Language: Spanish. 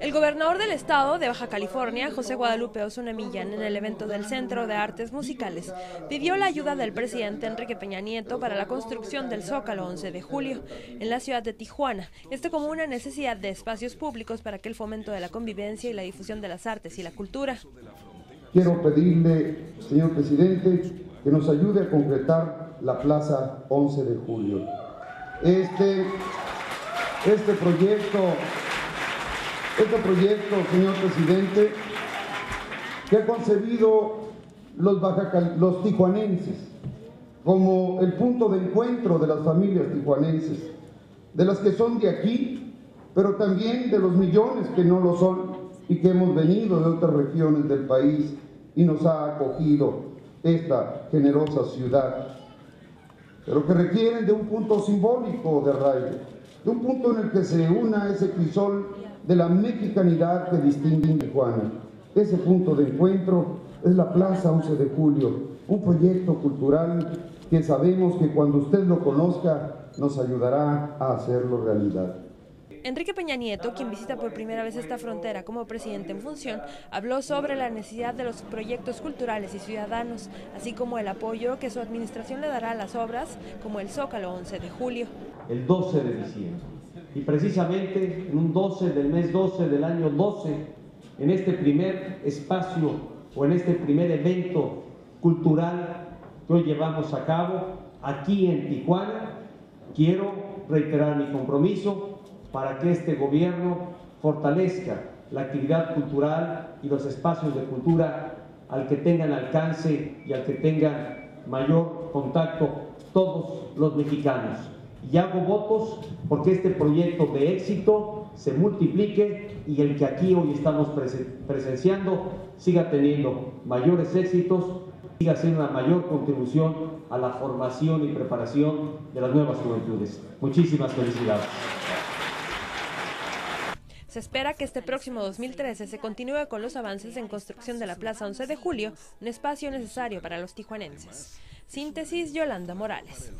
El gobernador del estado de Baja California, José Guadalupe Osuna Millán, en el evento del Centro de Artes Musicales, pidió la ayuda del presidente Enrique Peña Nieto para la construcción del Zócalo 11 de julio en la ciudad de Tijuana, esto como una necesidad de espacios públicos para que el fomento de la convivencia y la difusión de las artes y la cultura. Quiero pedirle, señor presidente, que nos ayude a concretar la Plaza 11 de julio. Este, este proyecto este proyecto, señor presidente, que ha concebido los, los tijuanenses como el punto de encuentro de las familias tijuanenses, de las que son de aquí, pero también de los millones que no lo son y que hemos venido de otras regiones del país y nos ha acogido esta generosa ciudad, pero que requieren de un punto simbólico de arraigo, de un punto en el que se una ese crisol de la mexicanidad que distingue a Tijuana. Ese punto de encuentro es la Plaza 11 de Julio, un proyecto cultural que sabemos que cuando usted lo conozca nos ayudará a hacerlo realidad. Enrique Peña Nieto, quien visita por primera vez esta frontera como presidente en función, habló sobre la necesidad de los proyectos culturales y ciudadanos, así como el apoyo que su administración le dará a las obras como el Zócalo 11 de julio. El 12 de diciembre y precisamente en un 12 del mes 12 del año 12, en este primer espacio o en este primer evento cultural que hoy llevamos a cabo aquí en Tijuana, quiero reiterar mi compromiso para que este gobierno fortalezca la actividad cultural y los espacios de cultura al que tengan alcance y al que tengan mayor contacto todos los mexicanos y hago votos porque este proyecto de éxito se multiplique y el que aquí hoy estamos presenciando siga teniendo mayores éxitos, siga siendo una mayor contribución a la formación y preparación de las nuevas juventudes. Muchísimas felicidades. Se espera que este próximo 2013 se continúe con los avances en construcción de la Plaza 11 de Julio, un espacio necesario para los tijuanenses. Síntesis Yolanda Morales.